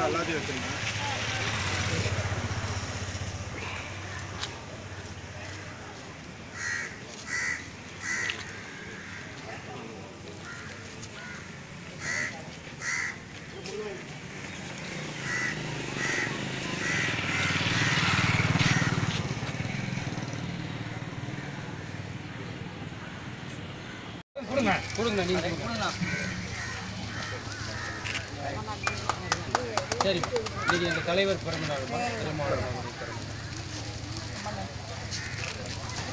போட்டு எல்லாத்தையும் வச்சுருங்க. கொடுங்க கொடுங்க நீங்கள் கொடுங்க. சரி இன்னைக்கு எங்கள் தலைவர் பிறந்த நாள் திருமாவளவன் அவருடைய பிறந்த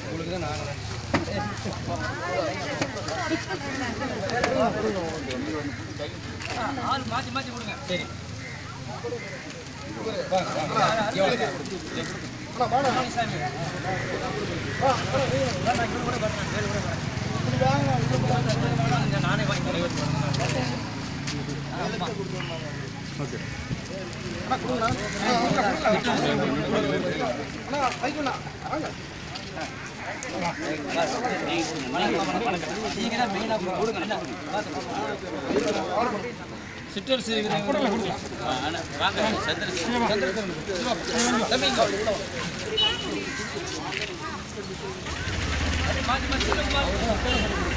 உங்களுக்கு தான் நாங்கள் மாற்றி மாற்றி கொடுங்க சரி நானே வாங்கி தலைவர் ஓகே சிற்றரசு பாப்பீங்க வாங்க இப்படி வாங்க நசி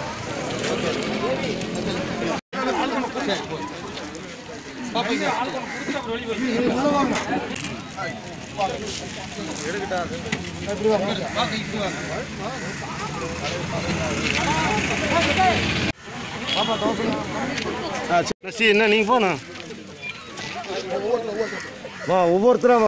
என்ன நீங்கள் போகணும்? வா ஒவ்வொருத்தராக